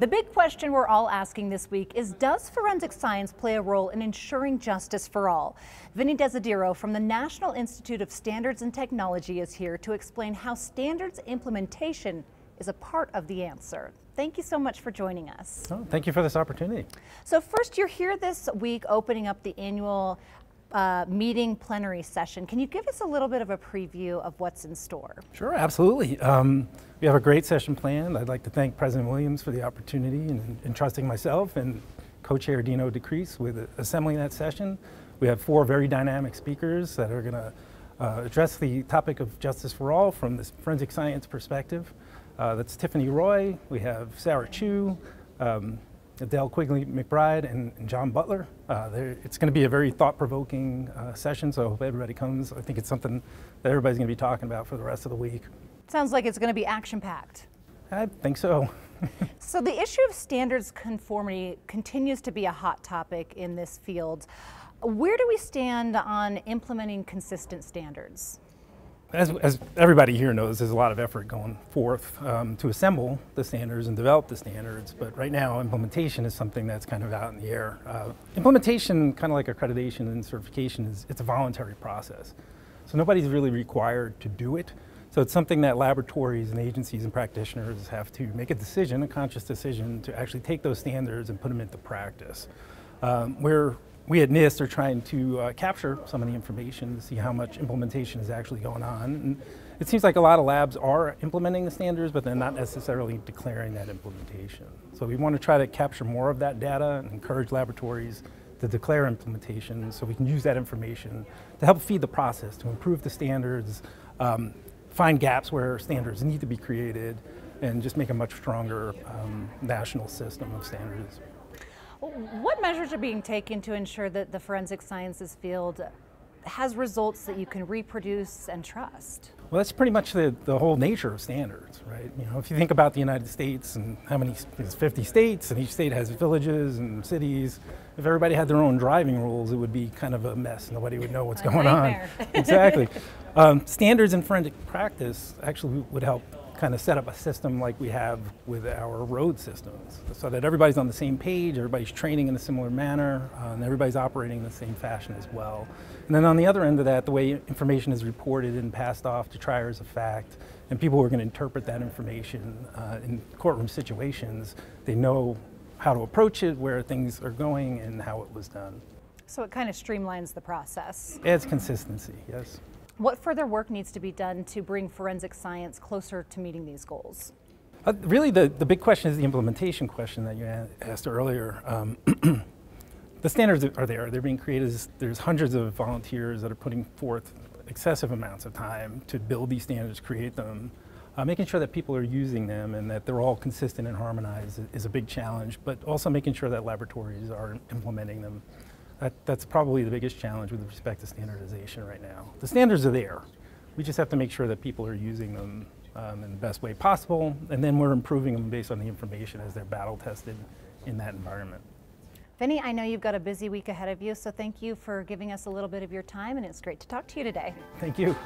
The big question we're all asking this week is Does forensic science play a role in ensuring justice for all? Vinny Desiderio from the National Institute of Standards and Technology is here to explain how standards implementation is a part of the answer. Thank you so much for joining us. Oh, thank you for this opportunity. So, first, you're here this week opening up the annual uh, meeting plenary session. Can you give us a little bit of a preview of what's in store? Sure, absolutely. Um, we have a great session planned. I'd like to thank President Williams for the opportunity and entrusting myself and co-chair Dino DeCrease with assembling that session. We have four very dynamic speakers that are going to uh, address the topic of justice for all from this forensic science perspective. Uh, that's Tiffany Roy, we have Sarah Chu, um, Adele Quigley McBride and, and John Butler. Uh, it's going to be a very thought-provoking uh, session, so I hope everybody comes. I think it's something that everybody's going to be talking about for the rest of the week. Sounds like it's going to be action-packed. I think so. so the issue of standards conformity continues to be a hot topic in this field. Where do we stand on implementing consistent standards? As, as, everybody here knows, there's a lot of effort going forth um, to assemble the standards and develop the standards, but right now implementation is something that's kind of out in the air. Uh, implementation, kind of like accreditation and certification, is it's a voluntary process. So nobody's really required to do it. So it's something that laboratories and agencies and practitioners have to make a decision, a conscious decision, to actually take those standards and put them into practice. Um, we're we at NIST are trying to uh, capture some of the information to see how much implementation is actually going on. And it seems like a lot of labs are implementing the standards, but they're not necessarily declaring that implementation. So we want to try to capture more of that data and encourage laboratories to declare implementation so we can use that information to help feed the process, to improve the standards, um, find gaps where standards need to be created, and just make a much stronger um, national system of standards. What measures are being taken to ensure that the forensic sciences field has results that you can reproduce and trust? Well, that's pretty much the, the whole nature of standards, right? You know, if you think about the United States and how many, there's 50 states and each state has villages and cities. If everybody had their own driving rules, it would be kind of a mess. Nobody would know what's going on. exactly. Um, standards in forensic practice actually would help kind of set up a system like we have with our road systems so that everybody's on the same page, everybody's training in a similar manner, uh, and everybody's operating in the same fashion as well. And then on the other end of that, the way information is reported and passed off to triers of fact, and people who are going to interpret that information uh, in courtroom situations, they know how to approach it, where things are going, and how it was done. So it kind of streamlines the process. Adds consistency, yes. What further work needs to be done to bring forensic science closer to meeting these goals? Uh, really, the, the big question is the implementation question that you asked earlier. Um, the standards are there, they're being created. There's hundreds of volunteers that are putting forth excessive amounts of time to build these standards, create them. Uh, making sure that people are using them and that they're all consistent and harmonized is a big challenge, but also making sure that laboratories are implementing them. That, that's probably the biggest challenge with respect to standardization right now. The standards are there. We just have to make sure that people are using them um, in the best way possible, and then we're improving them based on the information as they're battle tested in that environment. Vinny, I know you've got a busy week ahead of you, so thank you for giving us a little bit of your time, and it's great to talk to you today. Thank you.